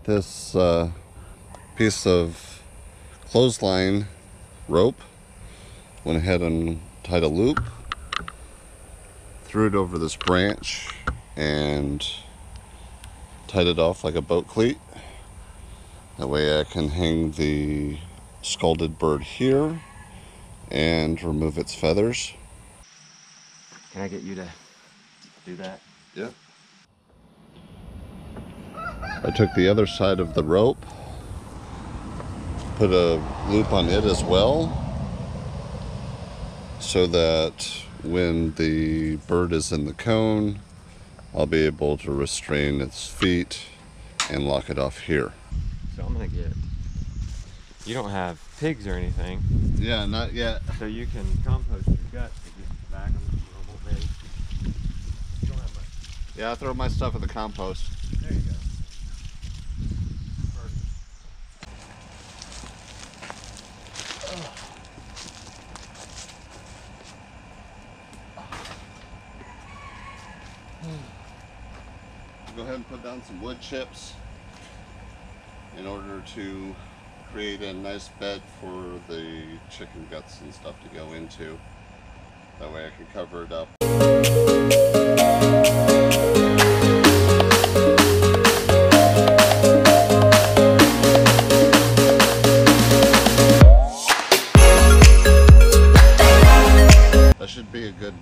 got this uh, piece of clothesline rope. Went ahead and tied a loop. Threw it over this branch and tied it off like a boat cleat. That way I can hang the scalded bird here and remove its feathers. Can I get you to do that? Yep. I took the other side of the rope, put a loop on it as well, so that when the bird is in the cone, I'll be able to restrain its feet and lock it off here. So I'm gonna get. You don't have pigs or anything, Yeah, not yet. so you can compost your guts and just bag them in a little big. You don't have much. Yeah, I throw my stuff in the compost. There you go. Go ahead and put down some wood chips in order to create a nice bed for the chicken guts and stuff to go into. That way I can cover it up. That should be a good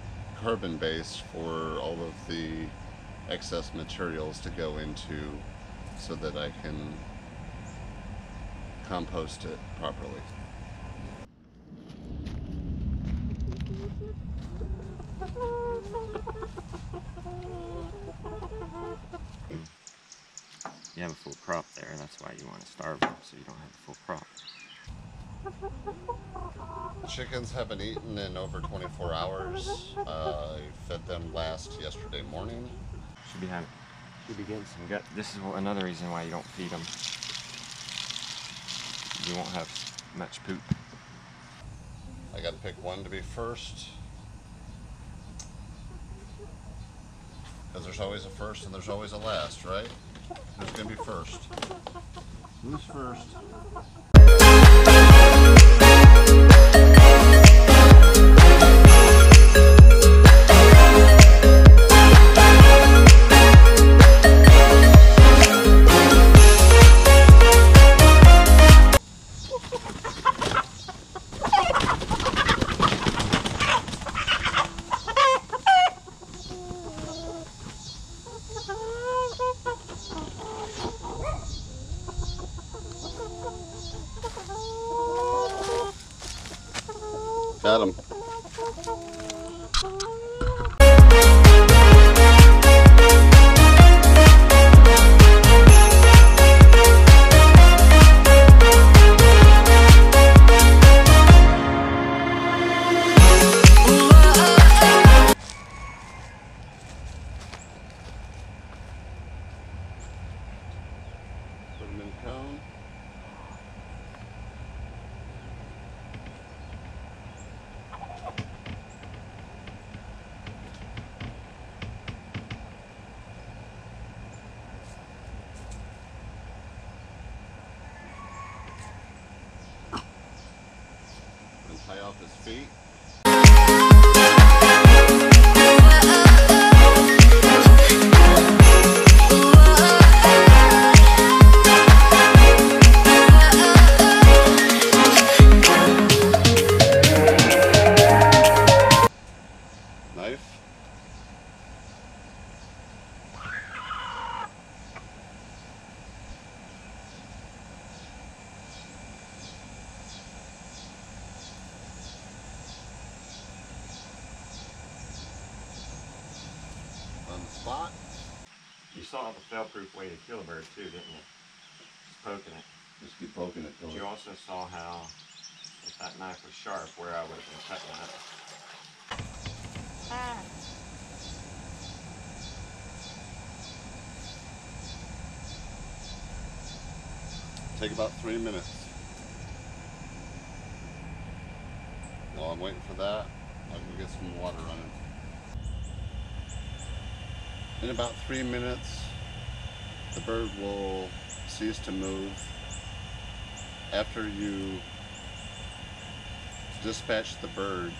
carbon base for all of the excess materials to go into so that I can compost it properly. You have a full crop there, that's why you want to starve them, so you don't have a full crop. Chickens haven't eaten in over 24 hours. Uh, I fed them last yesterday morning. Should be having, should be getting some gut. This is another reason why you don't feed them. You won't have much poop. I got to pick one to be first. Because there's always a first and there's always a last, right? Who's going to be first? Who's first? In cone. Tie off his feet. Saw the fail-proof way to kill a bird too, didn't you? Just poking it. Just keep poking it But you also saw how, if that knife was sharp, where I would have been cutting that. Ah. Take about three minutes. While I'm waiting for that, I can get some water running. In about three minutes, the bird will cease to move after you dispatch the bird.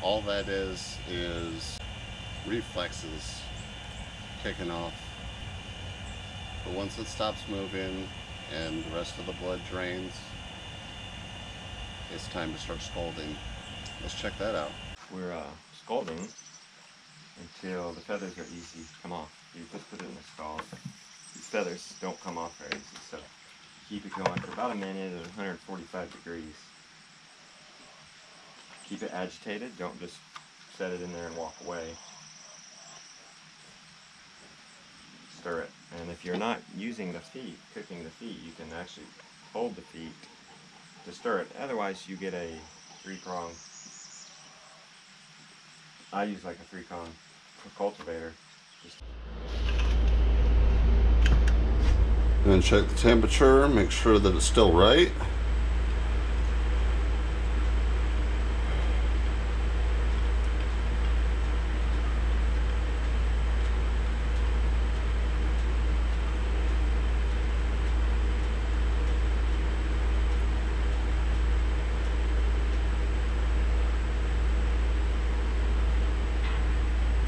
All that is is reflexes kicking off. But once it stops moving and the rest of the blood drains, it's time to start scalding. Let's check that out. We're uh, scalding until the feathers are easy to come off. You just put it in the scald. These feathers don't come off very easy, so keep it going for about a minute at 145 degrees. Keep it agitated, don't just set it in there and walk away. Stir it. And if you're not using the feet, cooking the feet, you can actually hold the feet to stir it. Otherwise, you get a three prong. I use like a three prong cultivator. Just check the temperature, make sure that it's still right.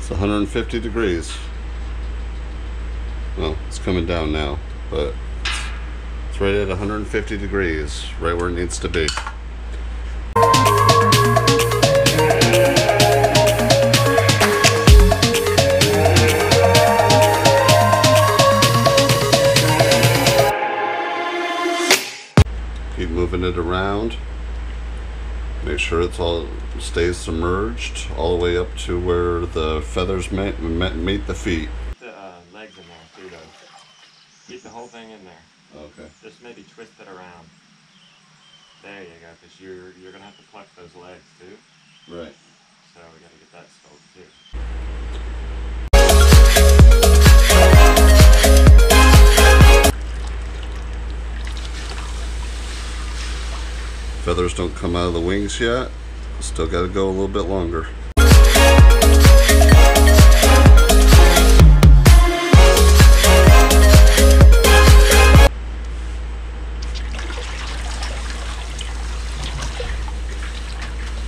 It's 150 degrees. Well, it's coming down now, but it's, right at 150 degrees, right where it needs to be. Sure it's all stays submerged all the way up to where the feathers meet, meet the feet. Keep the uh, legs in there too, though. Keep the whole thing in there. Okay. Just maybe twist it around. There you go, because you're you're gonna have to pluck those legs too. Right. Feathers don't come out of the wings yet. Still got to go a little bit longer.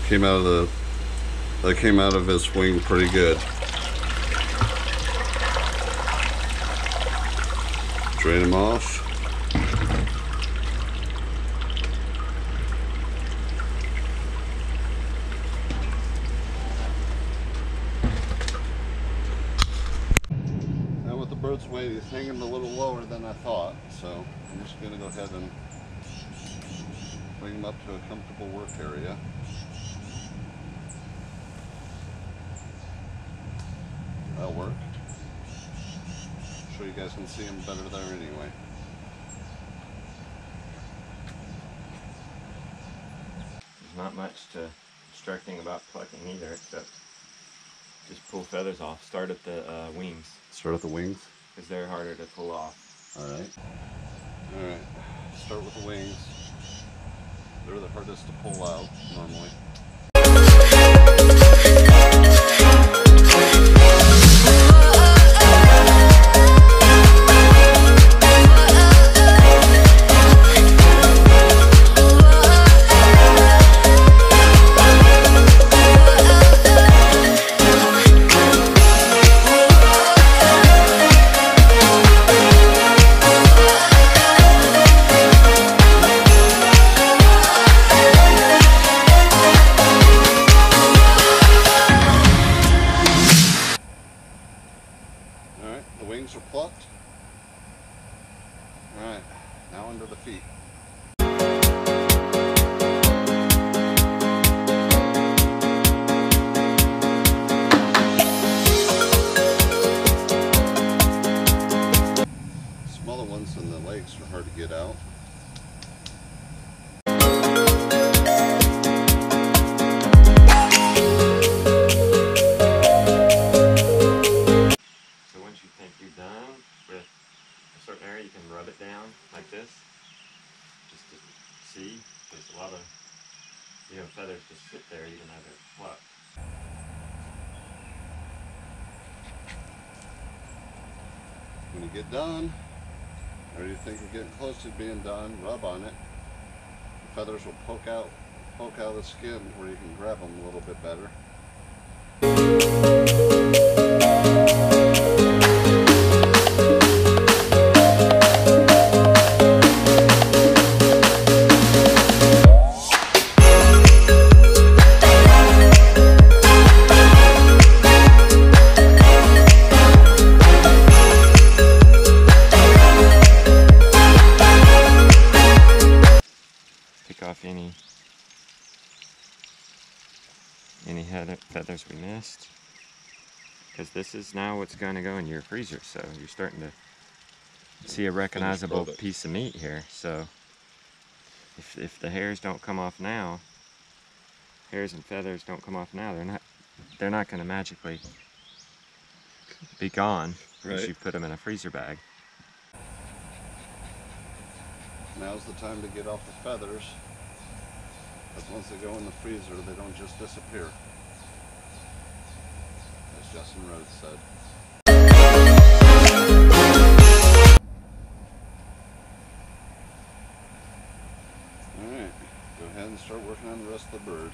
Came out of the that came out of his wing pretty good. Drain him off. Now with the bird's weight, he's hanging a little lower than I thought, so I'm just gonna go ahead and bring him up to a comfortable work area. That'll work. Sure you guys can see him better there anyway. There's not much to instructing about plucking either, except just pull feathers off. Start at the uh, wings, Start at the wings. because they're harder to pull off. Alright. Alright. Start with the wings. They're the hardest to pull out normally. things are plucked. Alright, now under the feet. To being done, rub on it. The feathers will poke out, poke out of the skin where you can grab them a little bit better. What's going to go in your freezer, so you're starting to see a recognizable piece of meat here. So if, if the hairs don't come off now, hairs and feathers don't come off now, they're not they're not going to magically be gone once Right. you put them in a freezer bag. Now's the time to get off the feathers. Because once they go in the freezer, they don't just disappear. As Justin Rhodes said. And start working on the rest of the bird.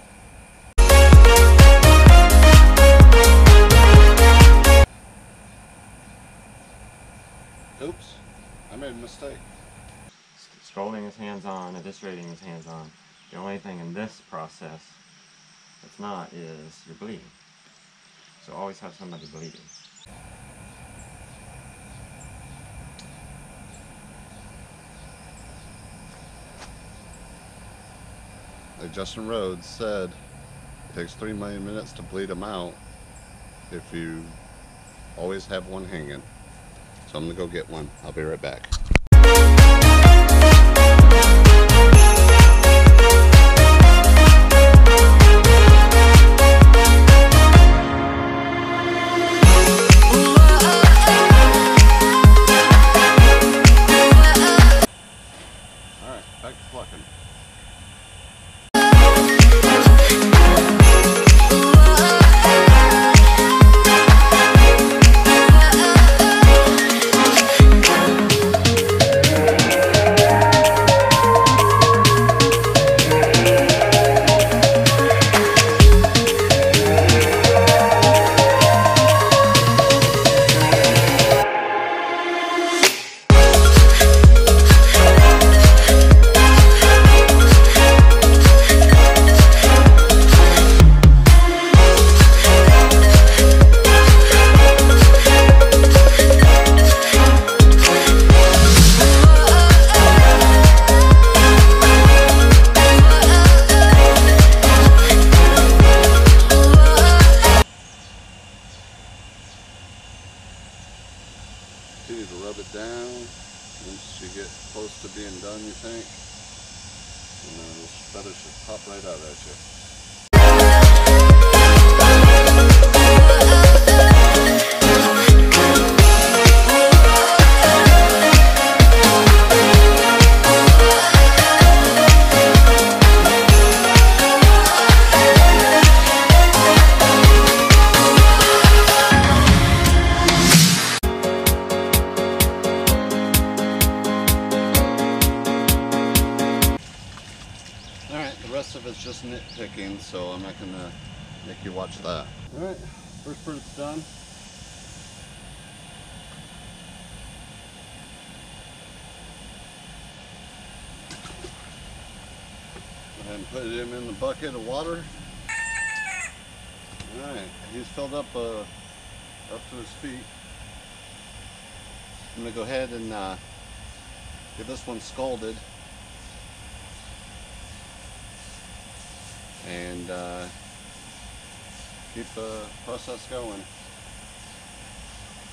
Oops, I made a mistake. Scalding is hands-on, eviscerating is hands-on. The only thing in this process that's not is you're bleeding. So always have somebody bleeding. Like Justin Rhodes said, it takes three million minutes to bleed them out if you always have one hanging. So I'm gonna go get one. I'll be right back. And put him in the bucket of water. Alright, he's filled up uh, up to his feet. I'm gonna go ahead and uh, get this one scalded. and uh, keep the process going.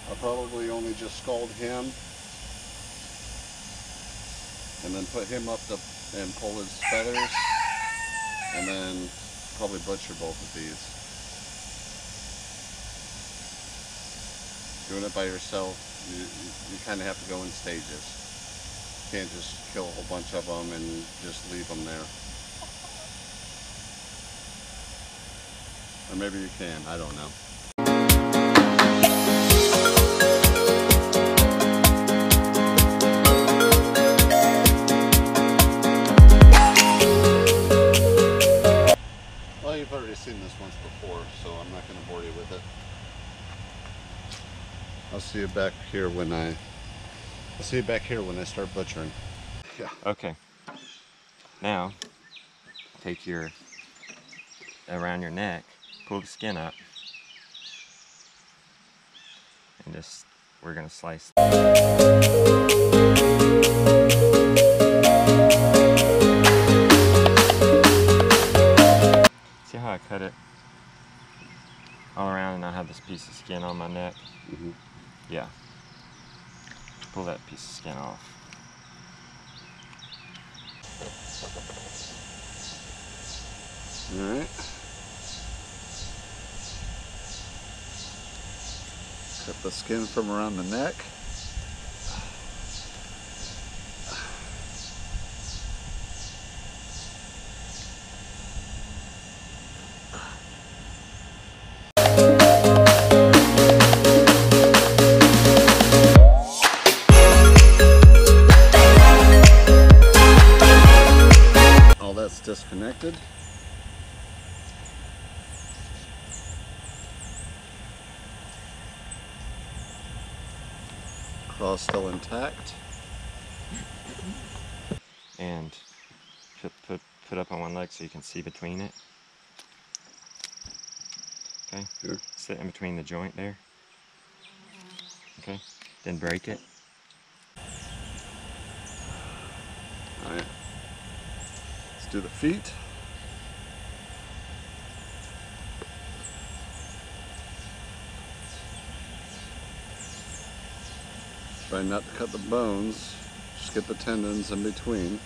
I'll probably only just scald him and then put him up to and pull his feathers and then probably butcher both of these. Doing it by yourself, you, you, kind of have to go in stages. You can't just kill a whole bunch of them and just leave them there. Or maybe you can, I don't know. Back here when I. I'll see you back here when I start butchering. Yeah. Okay. Now, take your around your neck, pull the skin up, and just we're gonna slice. See how I cut it all around and I have this piece of skin on my neck? Mhm. Yeah. Pull that piece of skin off. All right. Cut the skin from around the neck. You can see between it. Okay, Here. sit in between the joint there. Okay, then break it. Alright. Let's do the feet. Try not to cut the bones, just get the tendons in between.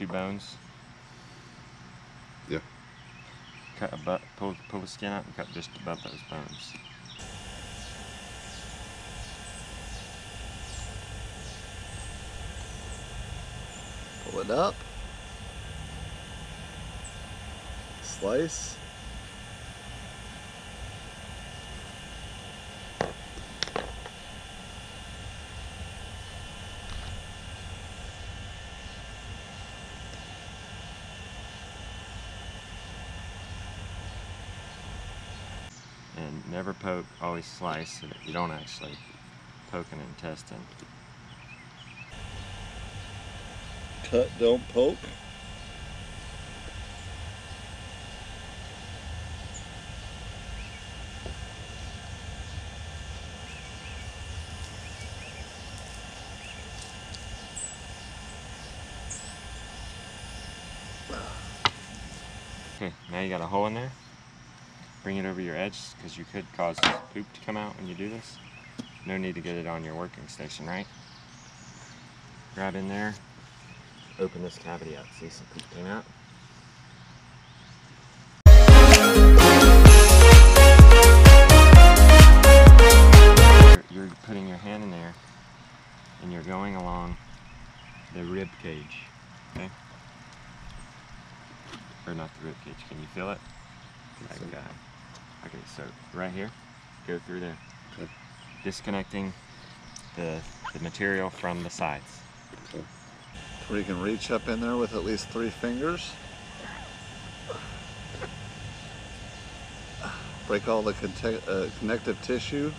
Two bones? Yeah. Cut a butt, pull, pull the skin out and cut just above those bones. Pull it up. Slice. And never poke, always slice so that you don't actually poke an intestine. Cut, don't poke. Okay, now you got a hole in there. Bring it over your edge because you could cause poop to come out when you do this. No need to get it on your working station, right? Grab in there, open this cavity up. See some poop came out? You're, putting your hand in there and you're going along the rib cage, okay? Or not the rib cage. Can you feel it? That so. Okay, so right here, go through there, Okay. disconnecting the the material from the sides. Where you can reach up in there with at least three fingers. Break all the uh, connective tissue.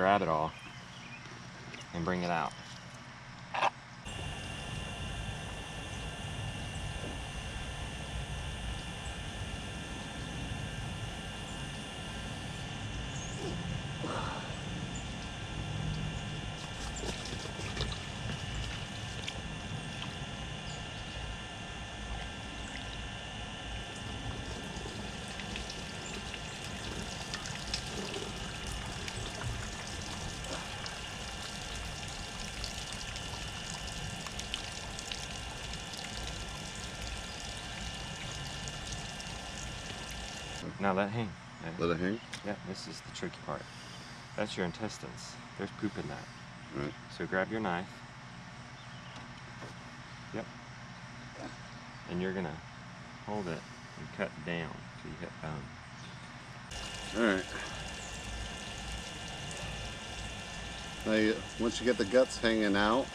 Grab it all and bring it out. Now let it hang. Let it- Let it hang. Yeah, this is the tricky part. That's your intestines. There's poop in that. Right. So grab your knife. Yep. And you're gonna hold it and cut down till you hit bone. All right. Now, you, once you get the guts hanging out,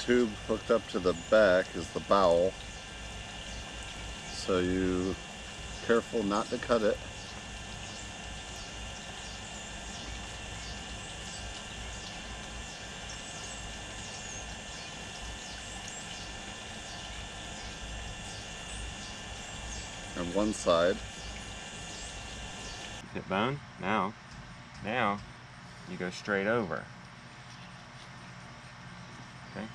tube hooked up to the back is the bowel. So you careful not to cut it. On one side. Hit bone. Now, now, you go straight over. Okay.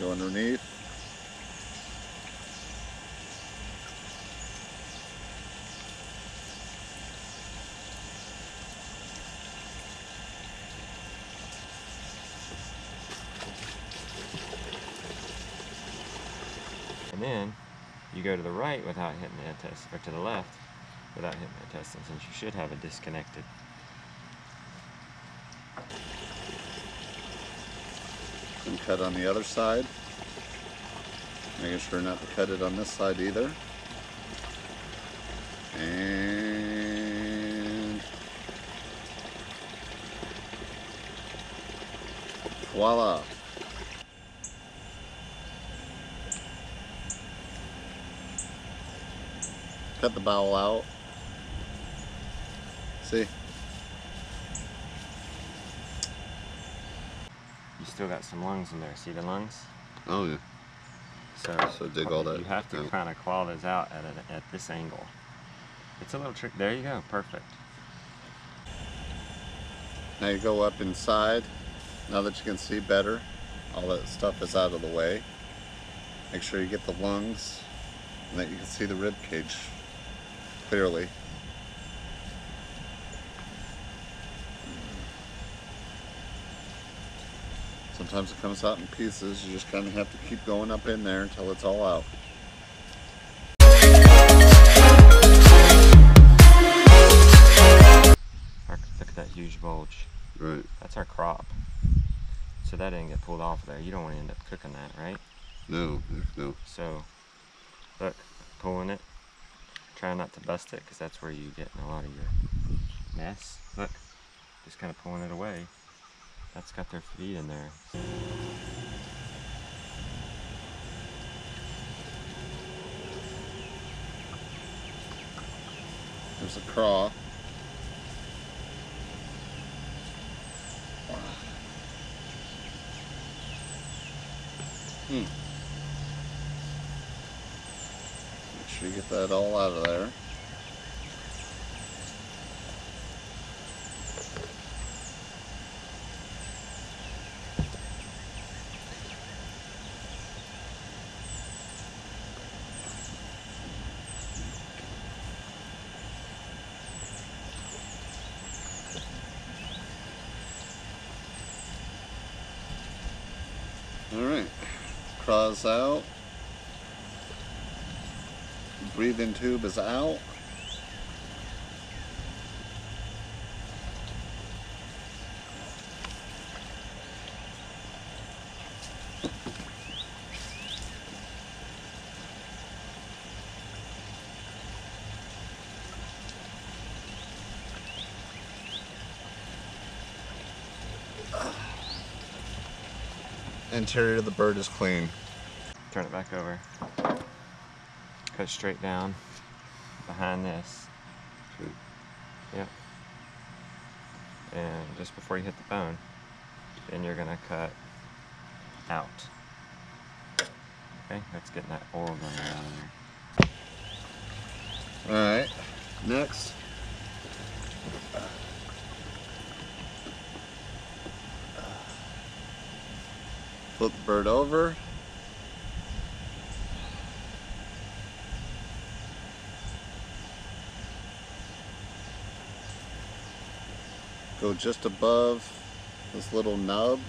Go underneath. And then you go to the right without hitting the intestines, or to the left without hitting the intestines, and you should have a disconnected. and cut on the other side. Making sure not to cut it on this side either. And voila. Cut the bowel out. See? You still got some lungs in there. See the lungs? Oh yeah. So, So dig all that You have to out. kind of claw those out at, an, at this angle. It's a little trick. There you go. Perfect. Now you go up inside. Now that you can see better, all that stuff is out of the way. Make sure you get the lungs and that you can see the rib cage clearly. Sometimes it comes out in pieces. You just kind of have to keep going up in there until it's all out. Look at that huge bulge. Right. That's our crop. So that didn't get pulled off of there. You don't want to end up cooking that, right? No, no. So, look, pulling it. Try not to bust it because that's where you get in a lot of your mess. Look, just kind of pulling it away. That's got their feet in there. There's a craw. Hmm. Make sure you get that all out of there. All right, craw's out. Breathing tube is out. Interior of the bird is clean. Turn it back over. Cut straight down behind this. Yep. And just before you hit the bone, then you're gonna cut out. Okay, that's getting that oil going out of there. All right, next. flip bird over. Go just above this little nub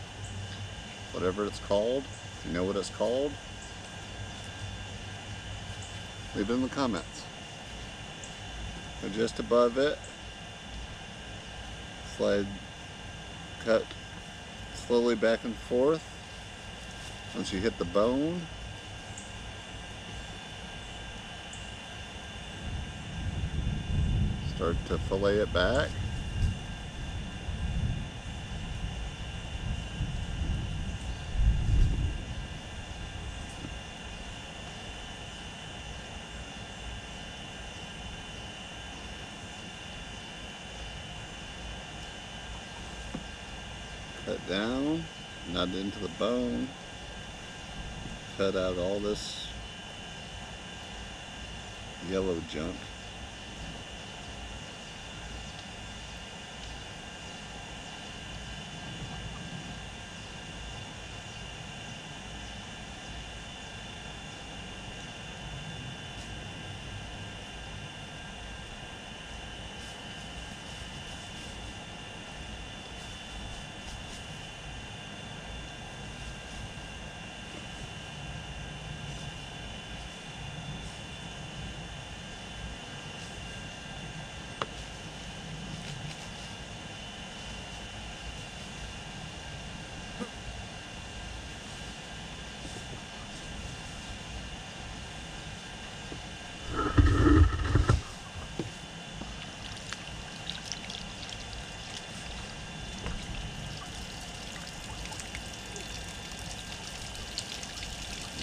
whatever it's called. You know what it's called? Leave it in the comments. Go just above it. Slide cut slowly back and forth. Once you hit the bone, start to fillet it back. Cut down, not into the bone. Cut out all this yellow junk.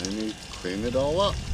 Then you clean it all up.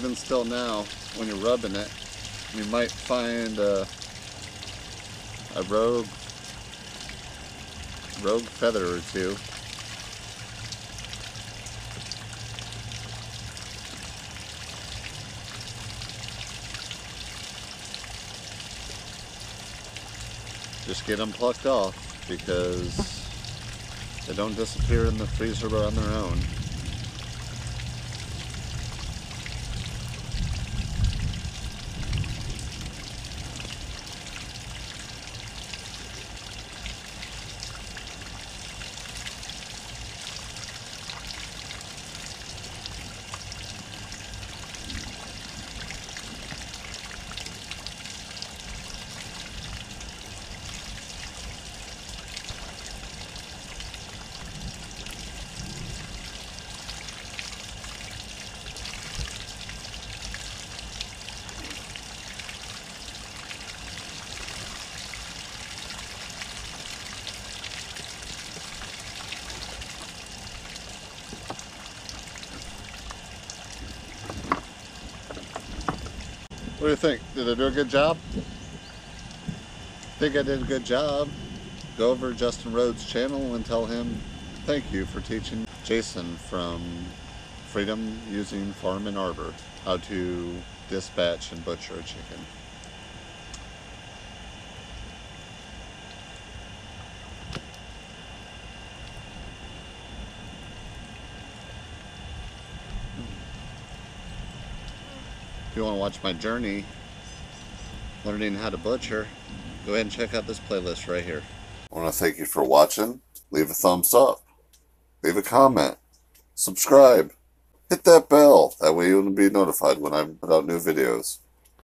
Even still now, when you're rubbing it, you might find a, a rogue rogue feather or two. Just get them plucked off because they don't disappear in the freezer on their own. Do you think? Did I do a good job? Think I did a good job. Go over Justin Rhodes' channel and tell him thank you for teaching Jason from Freedom Using Farm and Arbor how to dispatch and butcher a chicken. If you want to watch my journey learning how to butcher, go ahead and check out this playlist right here. I want to thank you for watching. Leave a thumbs up. Leave a comment. Subscribe. Hit that bell. That way you'll be notified when I put out new videos.